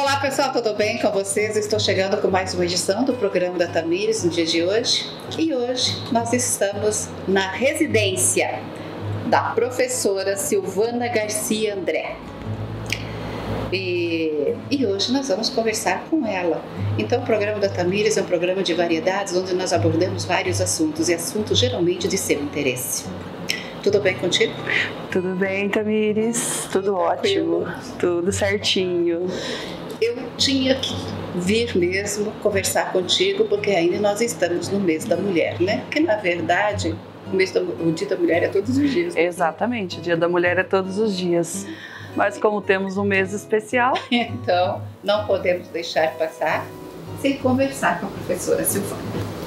Olá pessoal, tudo bem com vocês? estou chegando com mais uma edição do programa da Tamires no dia de hoje. E hoje nós estamos na residência da professora Silvana Garcia André. E, e, hoje nós vamos conversar com ela. Então, o programa da Tamires é um programa de variedades onde nós abordamos vários assuntos e assuntos geralmente de seu interesse. Tudo bem contigo? Tudo bem, Tamires. Tudo, Tudo ótimo. Tudo certinho. Tinha que vir mesmo conversar contigo porque ainda nós estamos no mês da mulher, né? Que na verdade o, mês da, o Dia da Mulher é todos os dias. Né? Exatamente, o Dia da Mulher é todos os dias. Mas como temos um mês especial, então não podemos deixar passar sem conversar com a professora Silvana.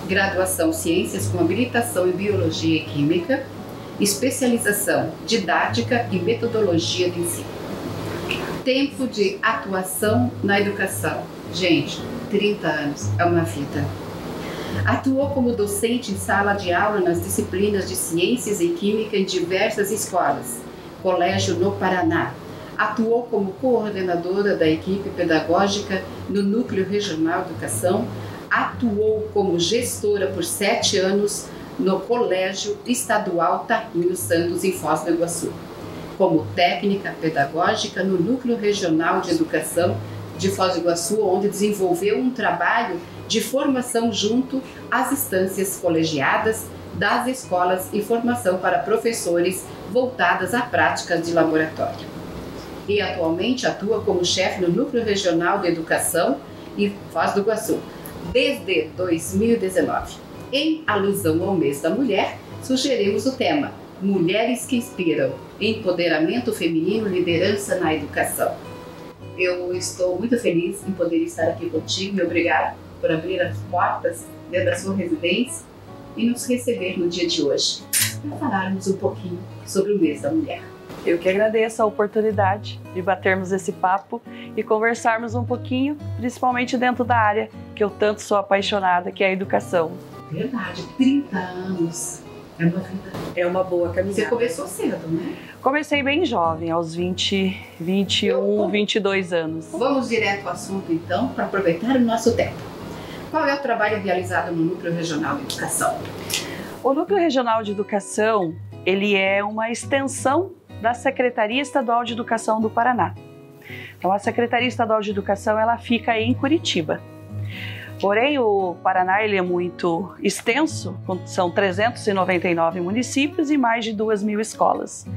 Graduação Ciências com habilitação em Biologia e Química, especialização Didática e Metodologia de Ensino. Tempo de atuação na educação. Gente, 30 anos é uma vida. Atuou como docente em sala de aula nas disciplinas de Ciências e Química em diversas escolas. Colégio no Paraná, atuou como coordenadora da equipe pedagógica no Núcleo Regional Educação, atuou como gestora por sete anos no Colégio Estadual Tarquinho Santos, em Foz do Iguaçu, como técnica pedagógica no Núcleo Regional de Educação de Foz do Iguaçu, onde desenvolveu um trabalho de formação junto às instâncias colegiadas das escolas e formação para professores voltadas a práticas de laboratório e atualmente atua como chefe no Núcleo Regional de Educação em Foz do Iguaçu, desde 2019. Em alusão ao mês da mulher, sugerimos o tema Mulheres que Inspiram, Empoderamento Feminino, Liderança na Educação. Eu estou muito feliz em poder estar aqui contigo e obrigado por abrir as portas dentro da sua residência e nos receber no dia de hoje para falarmos um pouquinho sobre o mês da mulher. Eu que agradeço a oportunidade de batermos esse papo e conversarmos um pouquinho, principalmente dentro da área que eu tanto sou apaixonada, que é a educação. Verdade, 30 anos. É uma. É uma boa caminhada. Você começou cedo, né? Comecei bem jovem, aos 20, 21, eu, 22 anos. Vamos direto ao assunto então, para aproveitar o nosso tempo. Qual é o trabalho realizado no Núcleo Regional de Educação? O Núcleo Regional de Educação, ele é uma extensão da Secretaria Estadual de Educação do Paraná. Então, a Secretaria Estadual de Educação ela fica em Curitiba. Porém, o Paraná ele é muito extenso, são 399 municípios e mais de 2 mil escolas.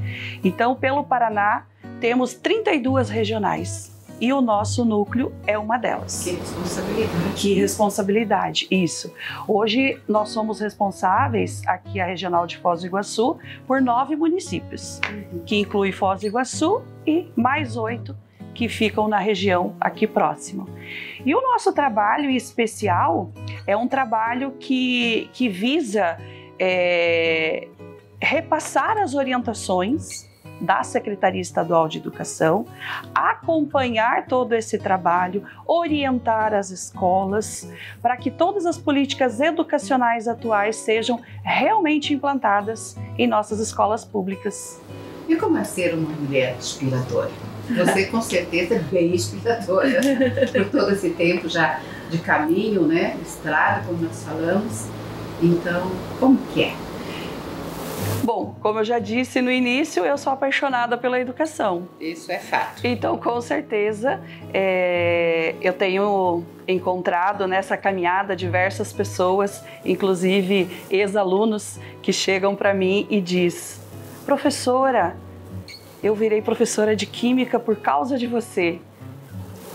Então, pelo Paraná, temos 32 regionais e o nosso núcleo é uma delas. Que responsabilidade. Que responsabilidade, isso. Hoje nós somos responsáveis, aqui a Regional de Foz do Iguaçu, por nove municípios, uhum. que inclui Foz do Iguaçu e mais oito que ficam na região aqui próximo. E o nosso trabalho especial é um trabalho que, que visa é, repassar as orientações da Secretaria Estadual de Educação, acompanhar todo esse trabalho, orientar as escolas para que todas as políticas educacionais atuais sejam realmente implantadas em nossas escolas públicas. E como é ser uma mulher inspiradora? Você com certeza é bem inspiradora por todo esse tempo já de caminho, né, estrada, como nós falamos. Então, como que é? Bom, como eu já disse no início, eu sou apaixonada pela educação. Isso é fato. Então, com certeza, é, eu tenho encontrado nessa caminhada diversas pessoas, inclusive ex-alunos, que chegam para mim e diz: professora, eu virei professora de química por causa de você.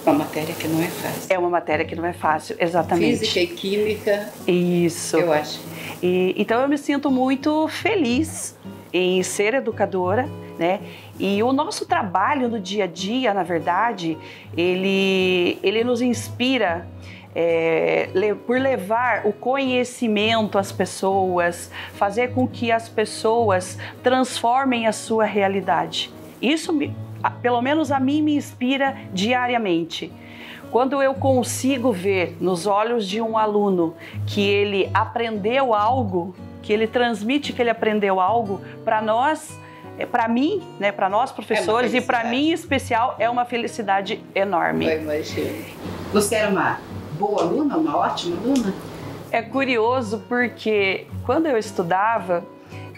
Uma matéria que não é fácil. É uma matéria que não é fácil, exatamente. Física e química. Isso. Eu acho. E, então eu me sinto muito feliz em ser educadora, né? E o nosso trabalho no dia a dia, na verdade, ele, ele nos inspira é, por levar o conhecimento às pessoas, fazer com que as pessoas transformem a sua realidade. Isso, pelo menos a mim, me inspira diariamente. Quando eu consigo ver nos olhos de um aluno que ele aprendeu algo, que ele transmite que ele aprendeu algo, para nós é, para mim, né, para nós professores É e para mim em especial, é uma felicidade enorme. Eu imagino. Era uma boa aluna, uma ótima aluna? É curioso porque quando eu estudava,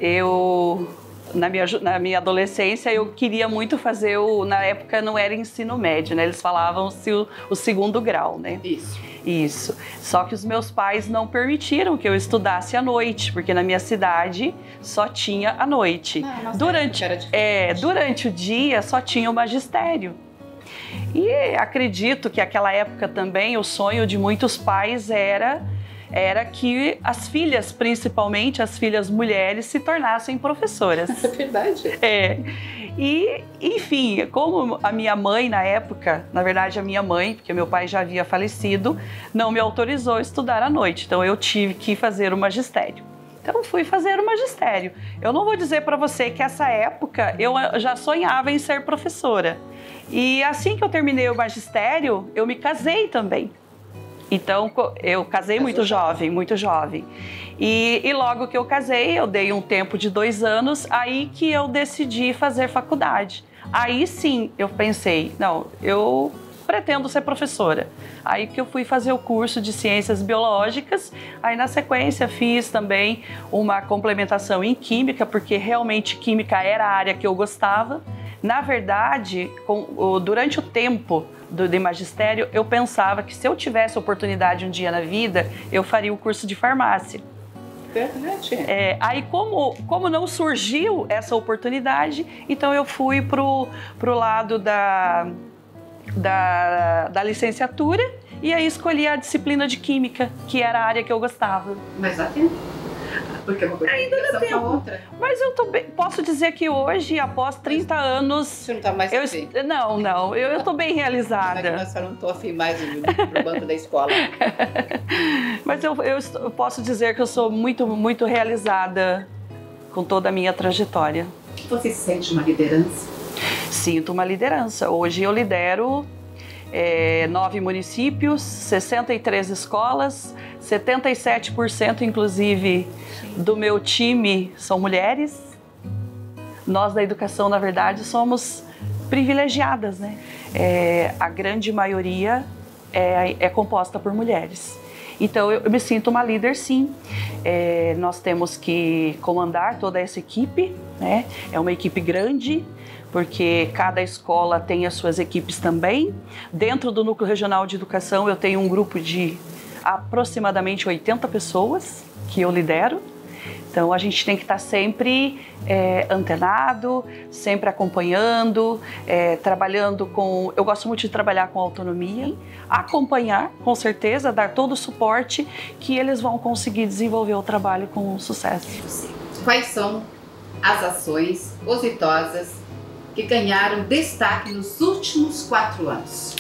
eu na minha, na minha adolescência eu queria muito fazer o na época não era ensino médio, né? Eles falavam se o, o segundo grau, né? Isso. Isso. Só que os meus pais não permitiram que eu estudasse à noite, porque na minha cidade só tinha à noite. Ah, durante é, durante o dia só tinha o magistério. E acredito que aquela época também o sonho de muitos pais era era que as filhas, principalmente as filhas mulheres, se tornassem professoras. É verdade. É. E, enfim, como a minha mãe na época, na verdade a minha mãe, porque meu pai já havia falecido, não me autorizou a estudar à noite. Então eu tive que fazer o magistério. Então eu fui fazer o magistério. Eu não vou dizer para você que essa época eu já sonhava em ser professora. E assim que eu terminei o magistério, eu me casei também. Então, eu casei muito jovem, muito jovem. E, e logo que eu casei, eu dei um tempo de dois anos, aí que eu decidi fazer faculdade. Aí sim, eu pensei, não, eu pretendo ser professora. Aí que eu fui fazer o curso de ciências biológicas, aí na sequência fiz também uma complementação em química, porque realmente química era a área que eu gostava. Na verdade, com- durante o tempo do de magistério, eu pensava que se eu tivesse oportunidade um dia na vida, eu faria o curso de farmácia. Verdade. É, aí, como, como não surgiu essa oportunidade, então eu fui pro, pro lado da, da, da licenciatura e aí escolhi a disciplina de química, que era a área que eu gostava. Mas tempo. Porque uma coisa Ainda dá tempo. outra. Mas eu tô bem, posso dizer que hoje, após 30 anos, Você não tá mais eu, assim. não, não, eu, eu tô bem é realizada. só não tô afim mais de pro banco da escola? Mas eu, eu eu posso dizer que eu sou muito, muito realizada com toda a minha trajetória. Você sente uma liderança? Sinto uma liderança. Hoje eu lidero é, nove municípios, 63 escolas, 77% inclusive do meu time são mulheres. Nós da educação, na verdade, somos privilegiadas, né? É, a grande maioria é, é composta por mulheres. Então eu, me sinto uma líder, sim. É, nós temos que comandar toda essa equipe, né? É uma equipe grande, porque cada escola tem as suas equipes também. Dentro do Núcleo Regional de Educação, eu tenho um grupo de aproximadamente 80 pessoas que eu lidero. Então a gente tem que estar sempre é, antenado, sempre acompanhando, é, trabalhando com. Eu gosto muito de trabalhar com autonomia, acompanhar, com certeza, dar todo o suporte que eles vão conseguir desenvolver o trabalho com sucesso. Quais são as ações exitosas que ganharam destaque nos últimos quatro anos?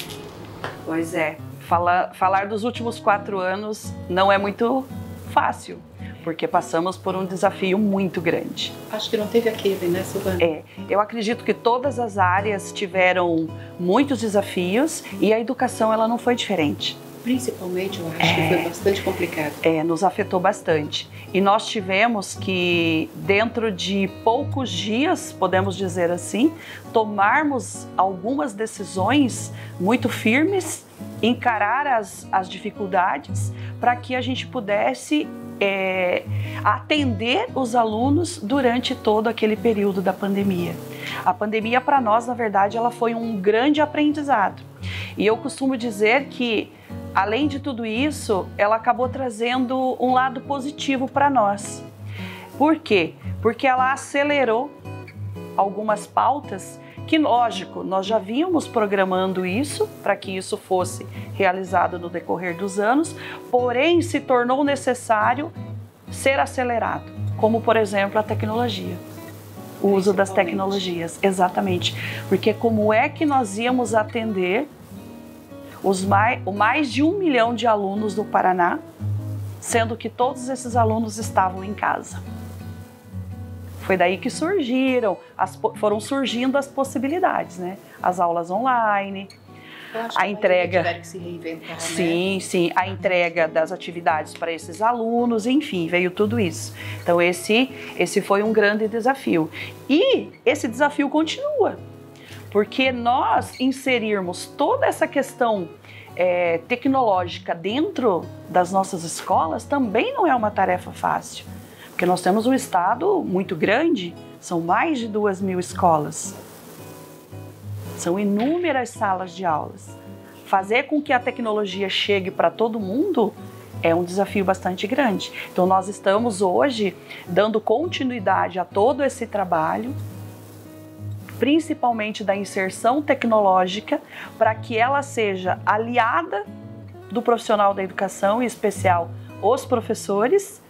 Pois é, fala, falar dos últimos quatro anos não é muito fácil, porque passamos por um desafio muito grande. Acho que não teve aquele, né, Silvana? É, eu acredito que todas as áreas tiveram muitos desafios e a educação ela não foi diferente. Principalmente, eu acho que foi bastante complicado. É, nos afetou bastante. E nós tivemos que, dentro de poucos dias, podemos dizer assim, tomarmos algumas decisões muito firmes, encarar as, as dificuldades para que a gente pudesse é, atender os alunos durante todo aquele período da pandemia. A pandemia, para nós, na verdade, ela foi um grande aprendizado. E eu costumo dizer que além de tudo isso, ela acabou trazendo um lado positivo para nós. Por quê? Porque ela acelerou algumas pautas que, lógico, nós já vínhamos programando isso para que isso fosse realizado no decorrer dos anos, porém se tornou necessário ser acelerado, como por exemplo a tecnologia. O uso das tecnologias, exatamente. Porque como é que nós íamos atender os mais, o mais de um milhão de alunos do Paraná, sendo que todos esses alunos estavam em casa. Foi daí que surgiram, as, foram surgindo as possibilidades, né? As aulas online, a entrega. Tiveram que se reinventar, né? sim, né? sim, a entrega das atividades para esses alunos, enfim, veio tudo isso. Então esse, esse foi um grande desafio. E esse desafio continua, porque nós inserirmos toda essa questão é, tecnológica dentro das nossas escolas também não é uma tarefa fácil, porque nós temos um estado muito grande, são mais de duas mil escolas. São inúmeras salas de aulas. Fazer com que a tecnologia chegue para todo mundo é um desafio bastante grande. Então, nós estamos hoje dando continuidade a todo esse trabalho, principalmente da inserção tecnológica, para que ela seja aliada do profissional da educação, em especial os professores,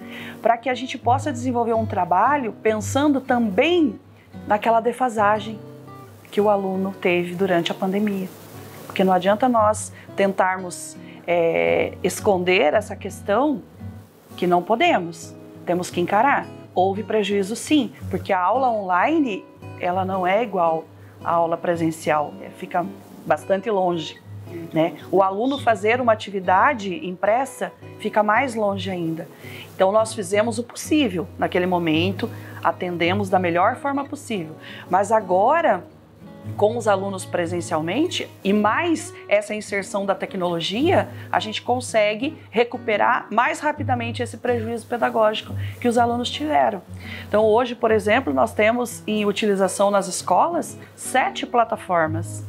para que a gente possa desenvolver um trabalho pensando também naquela defasagem que o aluno teve durante a pandemia. Porque não adianta nós tentarmos é, esconder essa questão que não podemos, temos que encarar. Houve prejuízo sim, porque a aula online ela não é igual à aula presencial, é, fica bastante longe. Né? O aluno fazer uma atividade impressa fica mais longe ainda. Então nós fizemos o possível naquele momento, atendemos da melhor forma possível. Mas agora com os alunos presencialmente e mais essa inserção da tecnologia, a gente consegue recuperar mais rapidamente esse prejuízo pedagógico que os alunos tiveram. Então, hoje, por exemplo, nós temos em utilização nas escolas sete plataformas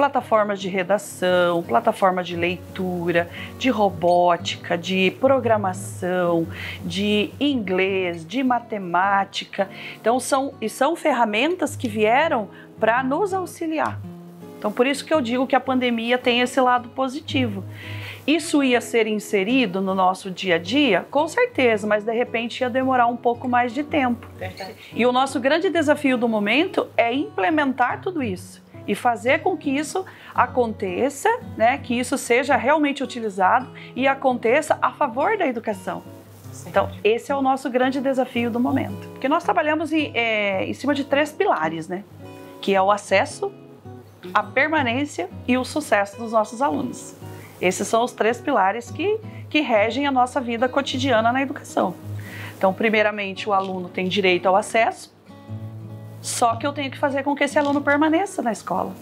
plataformas de redação, plataforma de leitura, de robótica, de programação, de inglês, de matemática. Então são e são ferramentas que vieram para nos auxiliar. Então, por isso que eu digo que a pandemia tem esse lado positivo. Isso ia ser inserido no nosso dia a dia? Com certeza, mas de repente ia demorar um pouco mais de tempo. Verdade. E o nosso grande desafio do momento é implementar tudo isso e fazer com que isso aconteça, né, que isso seja realmente utilizado e aconteça a favor da educação. Então, esse é o nosso grande desafio do momento. Porque nós trabalhamos em, é, em cima de três pilares, né? que é o acesso, a permanência e o sucesso dos nossos alunos. Esses são os três pilares que, que regem a nossa vida cotidiana na educação. Então, primeiramente, o aluno tem direito ao acesso, só que eu tenho que fazer com que esse aluno permaneça na escola.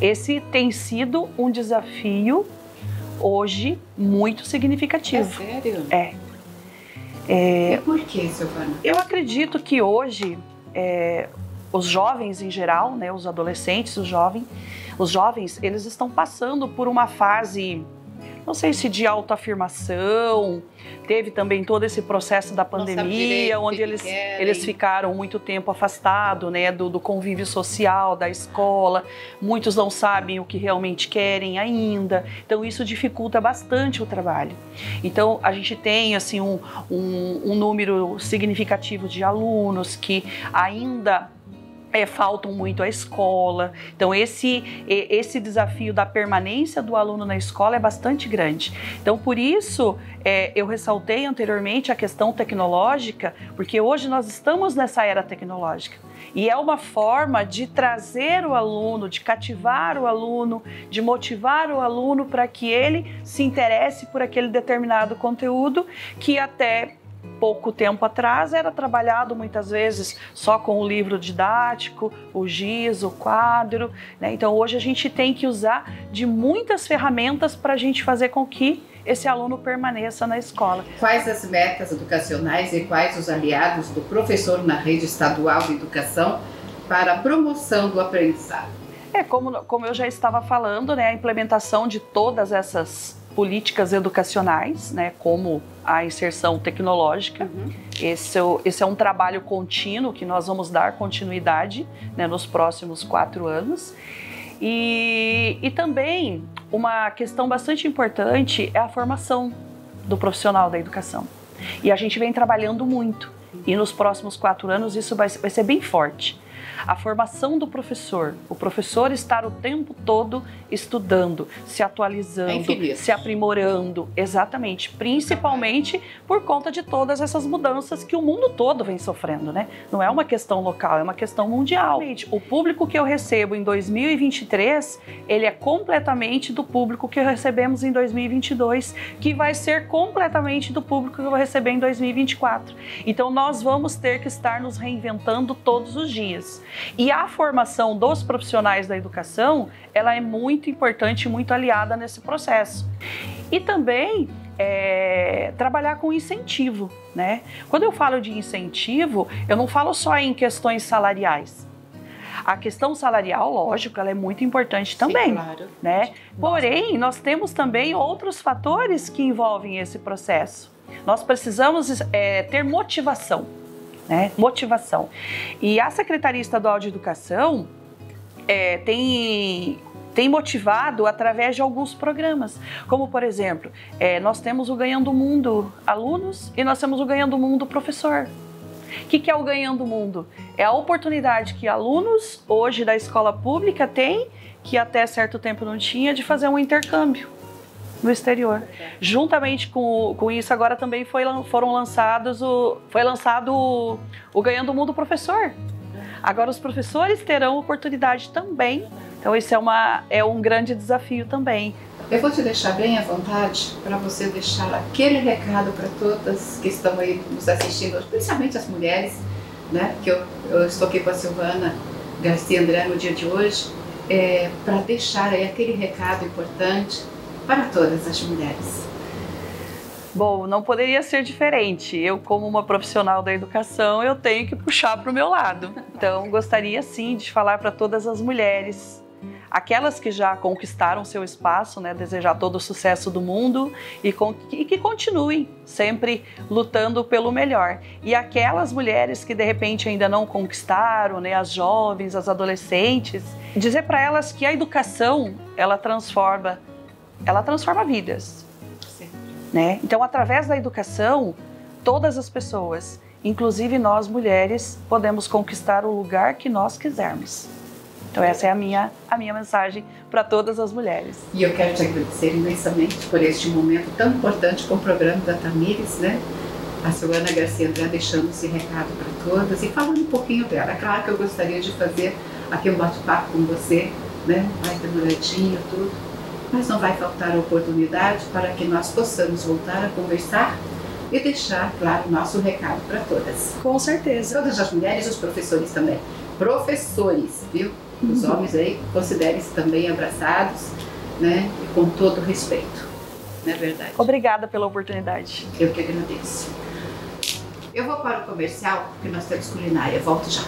Esse tem sido um desafio hoje muito significativo. É sério? É. é e por que, Silvana? Eu acredito que hoje é, os jovens em geral, né, os adolescentes, os jovens, os jovens, eles estão passando por uma fase, não sei se de autoafirmação, teve também todo esse processo da pandemia, onde eles, eles ficaram muito tempo afastados né, do, do, convívio social, da escola, muitos não sabem o que realmente querem ainda, então isso dificulta bastante o trabalho. Então a gente tem assim um, um, um número significativo de alunos que ainda é, faltam muito à escola. Então, esse, esse desafio da permanência do aluno na escola é bastante grande. Então, por isso, é, eu ressaltei anteriormente a questão tecnológica, porque hoje nós estamos nessa era tecnológica. E é uma forma de trazer o aluno, de cativar o aluno, de motivar o aluno para que ele se interesse por aquele determinado conteúdo que até pouco tempo atrás era trabalhado muitas vezes só com o livro didático, o giz, o quadro. Né? Então hoje a gente tem que usar de muitas ferramentas para a gente fazer com que esse aluno permaneça na escola. Quais as metas educacionais e quais os aliados do professor na rede estadual de educação para a promoção do aprendizado? É, como, como eu já estava falando, né, a implementação de todas essas políticas educacionais, né, como a inserção tecnológica. Uhum. Esse, é, esse é um trabalho contínuo que nós vamos dar continuidade né, nos próximos quatro anos. E, e também uma questão bastante importante é a formação do profissional da educação. E a gente vem trabalhando muito. E nos próximos quatro anos isso vai, vai ser bem forte. A formação do professor, o professor estar o tempo todo estudando, se atualizando, É se aprimorando, exatamente, principalmente por conta de todas essas mudanças que o mundo todo vem sofrendo, né? Não é uma questão local, é uma questão mundial. O público que eu recebo em 2023, ele é completamente do público que recebemos em 2022, que vai ser completamente do público que eu vou receber em 2024. Então nós vamos ter que estar nos reinventando todos os dias. E a formação dos profissionais da educação, ela é muito importante e muito aliada nesse processo. E também é, trabalhar com incentivo, né? Quando eu falo de incentivo, eu não falo só em questões salariais. A questão salarial, lógico, ela é muito importante também, Sim, claro. né? Porém, nós temos também outros fatores que envolvem esse processo. Nós precisamos é, ter motivação, né? Motivação. E a Secretaria Estadual de Educação é, tem tem motivado através de alguns programas, como por exemplo, é, nós temos o Ganhando Mundo alunos e nós temos o Ganhando Mundo professor. O que, que é o Ganhando Mundo? É a oportunidade que alunos hoje da escola pública têm, que até certo tempo não tinha, de fazer um intercâmbio no exterior. Juntamente com, com isso, agora também foi, foram lançados o, foi lançado o, o Ganhando Mundo Professor. Agora os professores terão oportunidade também. Então esse é, uma, é um grande desafio também. Eu vou te deixar bem à vontade para você deixar aquele recado para todas que estão aí nos assistindo, principalmente as mulheres, né? Que eu, eu estou aqui com a Silvana Garcia André no dia de hoje, é, para deixar aí aquele recado importante para todas as mulheres. Bom, não poderia ser diferente. Eu, como uma profissional da educação, eu tenho que puxar para o meu lado. Então, gostaria sim de falar para todas as mulheres, aquelas que já conquistaram seu espaço, né, desejar todo o sucesso do mundo e, com, e que continuem sempre lutando pelo melhor. E aquelas mulheres que de repente ainda não conquistaram, né, as jovens, as adolescentes, dizer para elas que a educação ela transforma, ela transforma vidas. Né? Então, através da educação, todas as pessoas, inclusive nós mulheres, podemos conquistar o lugar que nós quisermos. Então, essa é a minha, a minha mensagem para todas as mulheres. E eu quero te agradecer imensamente por este momento tão importante com o programa da Tamires, né? A Silvana Garcia André deixando esse recado para todas e falando um pouquinho dela. É claro que eu gostaria de fazer aqui um bate-papo com você, né? Mais demoradinho, tudo mas não vai faltar oportunidade para que nós possamos voltar a conversar e deixar, claro, nosso recado para todas. Com certeza. Todas as mulheres e os professores também. Professores, viu? Os uhum. homens aí, considerem-se também abraçados, né? E com todo respeito. Não é verdade? Obrigada pela oportunidade. Eu que agradeço. Eu vou para o comercial, porque nós temos culinária. Volto já.